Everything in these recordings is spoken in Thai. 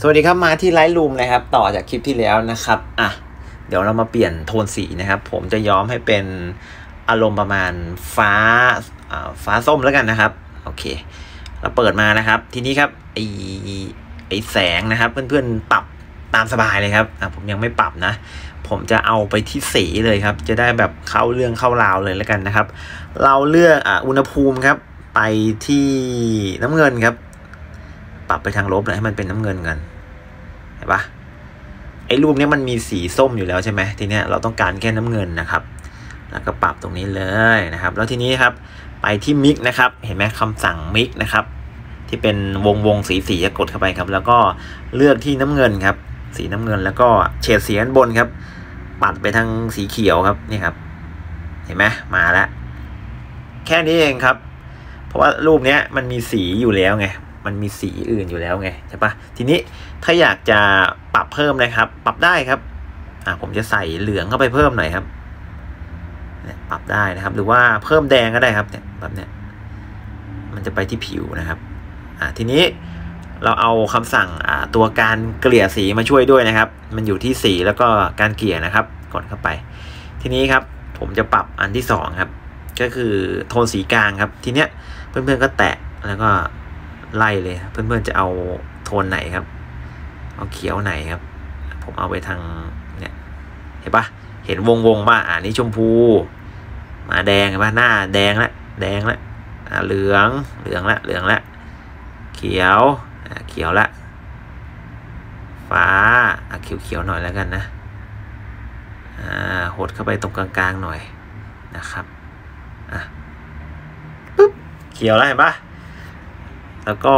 สวัสดีครับมาที่ไลท์รูมนะครับ ต่อจากคลิปที่แล้วนะครับอะเดี๋ยวเรามาเปลี่ยนโทนสีนะครับ ผมจะย้อมให้เป็นอารมณ์ประมาณฟ้าฟ้าส้มแล้วกันนะครับ โอเค เราเปิดมานะครับ ทีนี้ครับไอไอแสงนะครับ เพื่อนๆปรับตามสบายเลยครับอะผมยังไม่ปรับนะ ผมจะเอาไปที่สีเลยครับ จะได้แบบเข้าเรื่องเข้าราวเลยแล้วกันนะครับ เราเลือกอะอุณหภูมิครับ ไปที่น้ำเงินครับ ปรับไปทางลบหน่อยให้มันเป็นน้ำเงินกันเห็นปะไอ้รูปนี้มันมีสีส้มอยู่แล้วใช่ไหมทีเนี้ยเราต้องการแค่น้ำเงินนะครับ แล้วก็ปรับตรงนี้เลยนะครับ แล้วทีนี้ครับไปที่มิกนะครับ เห็นไหมคำสั่งมิกนะครับ ที่เป็นวงวงสีสีจะกดเข้าไปครับ แล้วก็เลือกที่น้ำเงินครับ สีน้ำเงินแล้วก็เฉดสีด้านบนครับ ปัดไปทางสีเขียวครับนี่ครับ เห็นไหมมาแล้วแค่นี้เองครับ เพราะว่ารูปเนี้ยมันมีสีอยู่แล้วไง มันมีสีอื่นอยู่แล้วไงใช่ปะทีนี้ถ้าอยากจะปรับเพิ่มนะครับ ปรับได้ครับอ่าผมจะใส่เหลืองเข้าไปเพิ่มหน่อยครับเนี่ยปรับได้นะครับ หรือว่าเพิ่มแดงก็ได้ครับเนี่ยแบบเนี้ยมันจะไปที่ผิวนะครับอ่าทีนี้เราเอาคำสั่งอ่าตัวการเกลี่ยสีมาช่วยด้วยนะครับ มันอยู่ที่สีแล้วก็การเกลี่ยนะครับ กดเข้าไป ทีนี้ครับผมจะปรับอันที่สองครับ ก็คือโทนสีกลางครับ ทีเนี้ยเพื่อนๆก็แตะแล้วก็ ไล่เลยเพื่อนๆจะเอาโทนไหนครับ เอาเขียวไหนครับ ผมเอาไปทางเนี่ยเห็นปะเห็นวงวงป่ะอ่านี่ชมพู มาแดงเห็นปะหน้าแดงละแดงละอ่าเหลืองเหลืองละเหลืองละเขียวอ่าเขียวละฟ้าอ่าเขียวเขียวหน่อยแล้วกันนะอ่าหดเข้าไปตรงกลางๆหน่อยนะครับอะปุ๊บเขียวแล้วเห็นปะ แล้วก็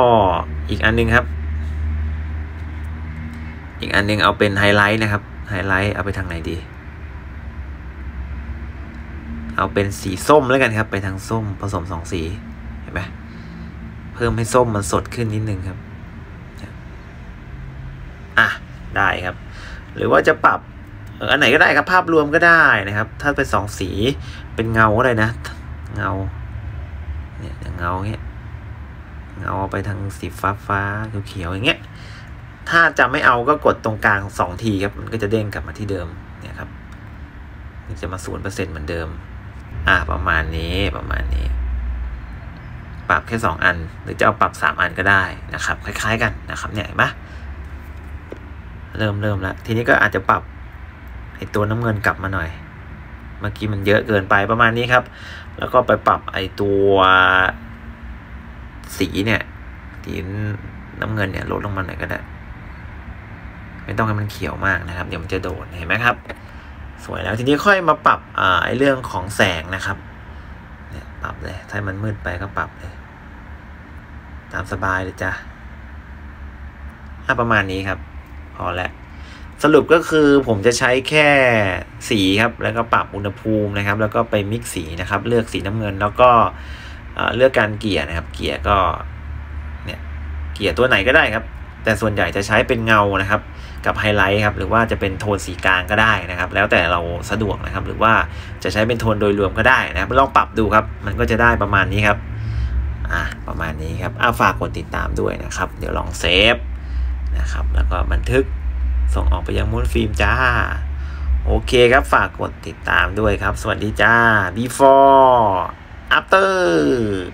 อีกอันหนึงครับ อีกอันหนึงเอาเป็นไฮไลท์นะครับ ไฮไลท์เอาไปทางไหนดี เอาเป็นสีส้มแล้วกันครับ ไปทางส้มผสมสองสี เห็นไหมเพิ่มให้ส้มมันสดขึ้นนิดนึงครับ อะ ได้ครับ หรือว่าจะปรับอออันไหนก็ได้ครับภาพรวมก็ได้นะครับ ถ้าเป็นสองสีเป็นเงาก็ได้นะ เงา เนี่ยเงาเงี้ย เงาไปทางสีฟ้าฟ้าเขียวๆอย่างเงี้ย ถ้าจะไม่เอาก็กดตรงกลางสองทีครับ มันก็จะเด้งกลับมาที่เดิมเนี่ยครับมันจะมาศูนย์เปอร์เซ็นต์เหมือนเดิม อ่าประมาณนี้ประมาณนี้ ปรับแค่สองอัน หรือจะเอาปรับสามอันก็ได้นะครับ คล้าย ๆ กันนะครับเนี่ยเห็นไหมเริ่มเริ่มแล้วทีนี้ก็อาจจะปรับไอตัวน้ำเงินกลับมาหน่อย เมื่อกี้มันเยอะเกินไปประมาณนี้ครับ แล้วก็ไปปรับไอตัว สีเนี่ยสีน้ำเงินเนี่ยลดลงมาหน่อยก็ได้ ไม่ต้องให้มันเขียวมากนะครับ เดี๋ยวมันจะโดดเห็นไหมครับ สวยแล้วทีนี้ค่อยมาปรับอ่าไอเรื่องของแสงนะครับเนี่ยปรับเลย ถ้ามันมืดไปก็ปรับเลย ตามสบายเลยจ้ะถ้าประมาณนี้ครับ พอแล้วสรุปก็คือผมจะใช้แค่สีครับ แล้วก็ปรับอุณหภูมินะครับ แล้วก็ไปมิกซ์สีนะครับ เลือกสีน้ำเงินแล้วก็ เลือกการเกี่ยนะครับ เกี่ยก็เนี่ยเกลี่ยตัวไหนก็ได้ครับ แต่ส่วนใหญ่จะใช้เป็นเงานะครับ กับไฮไลท์ครับ หรือว่าจะเป็นโทนสีกลางก็ได้นะครับ แล้วแต่เราสะดวกนะครับ หรือว่าจะใช้เป็นโทนโดยรวมก็ได้นะครับลองปรับดูครับ มันก็จะได้ประมาณนี้ครับอ่าประมาณนี้ครับอ้าฝากกดติดตามด้วยนะครับ เดี๋ยวลองเซฟนะครับ แล้วก็บันทึกส่งออกไปยังม้วนฟิล์มจ้า โอเคครับฝากกดติดตามด้วยครับ สวัสดีจ้า before after